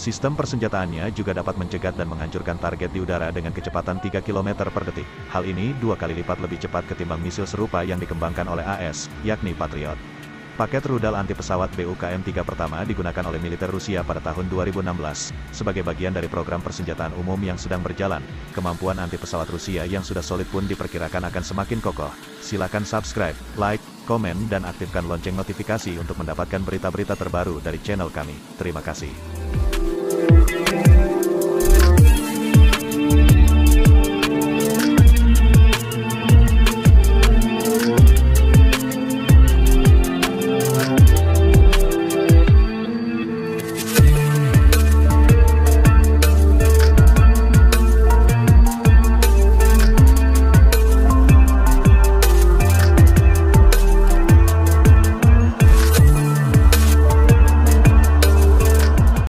Sistem persenjataannya juga dapat mencegat dan menghancurkan target di udara dengan kecepatan 3 km per detik. Hal ini dua kali lipat lebih cepat ketimbang misil serupa yang dikembangkan oleh AS, yakni Patriot. Paket rudal anti pesawat BUKM-3 pertama digunakan oleh militer Rusia pada tahun 2016, sebagai bagian dari program persenjataan umum yang sedang berjalan. Kemampuan anti pesawat Rusia yang sudah solid pun diperkirakan akan semakin kokoh. Silakan subscribe, like, komen dan aktifkan lonceng notifikasi untuk mendapatkan berita-berita terbaru dari channel kami. Terima kasih. Thank you.